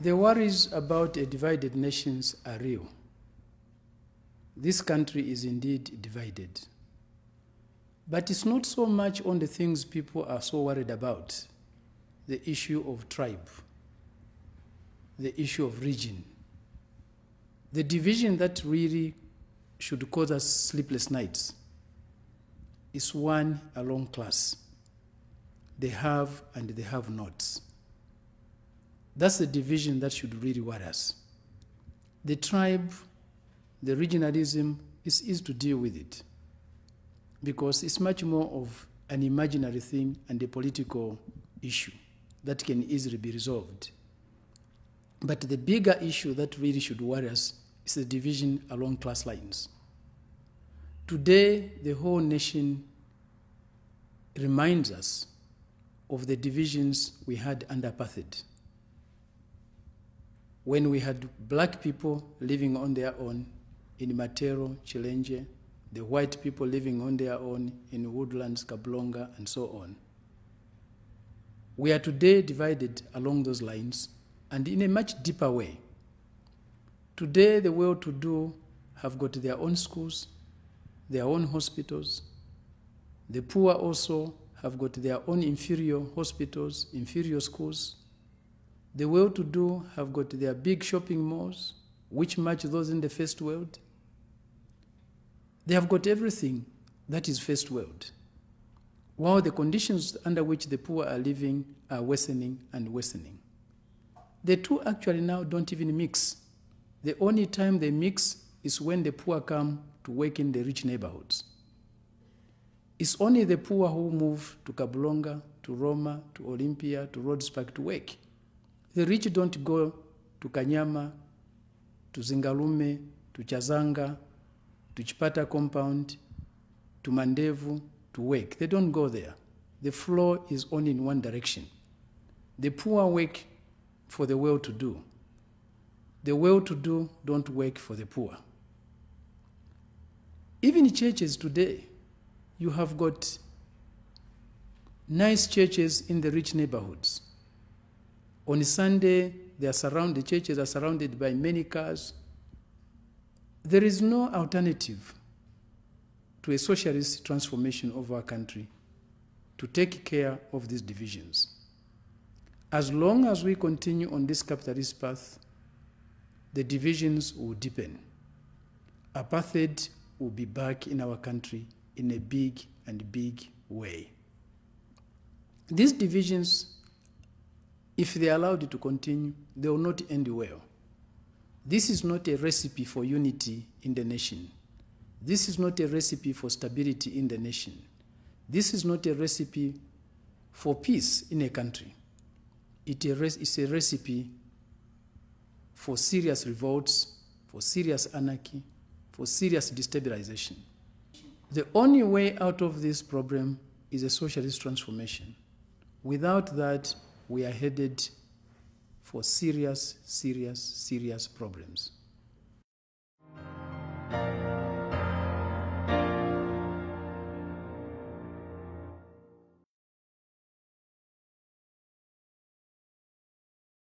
The worries about a divided nations are real. This country is indeed divided. But it's not so much on the things people are so worried about the issue of tribe, the issue of region. The division that really should cause us sleepless nights is one along class. They have and they have nots. That's the division that should really worry us. The tribe, the regionalism, is easy to deal with it because it's much more of an imaginary thing and a political issue that can easily be resolved. But the bigger issue that really should worry us is the division along class lines. Today, the whole nation reminds us of the divisions we had under apartheid. When we had black people living on their own in Matero, Chilenje, the white people living on their own in woodlands, Kabulonga, and so on. We are today divided along those lines and in a much deeper way. Today, the well to do have got their own schools, their own hospitals. The poor also have got their own inferior hospitals, inferior schools. The well to do have got their big shopping malls, which match those in the first world. They have got everything that is first world, while the conditions under which the poor are living are worsening and worsening. The two actually now don't even mix. The only time they mix is when the poor come to work in the rich neighborhoods. It's only the poor who move to Kabulonga, to Roma, to Olympia, to Rhodes Park to work. The rich don't go to Kanyama, to Zingalume, to Chazanga, to Chipata compound, to Mandevu to work. They don't go there. The flow is only in one direction. The poor work for the well to do. The well to do don't work for the poor. Even churches today, you have got nice churches in the rich neighborhoods. On Sunday, they are surrounded, the churches are surrounded by many cars. There is no alternative to a socialist transformation of our country to take care of these divisions. As long as we continue on this capitalist path, the divisions will deepen. Apartheid will be back in our country in a big and big way. These divisions, if they allowed to continue, they will not end well. This is not a recipe for unity in the nation. This is not a recipe for stability in the nation. This is not a recipe for peace in a country. It is a recipe for serious revolts, for serious anarchy, for serious destabilization. The only way out of this problem is a socialist transformation. Without that, we are headed for serious, serious, serious problems.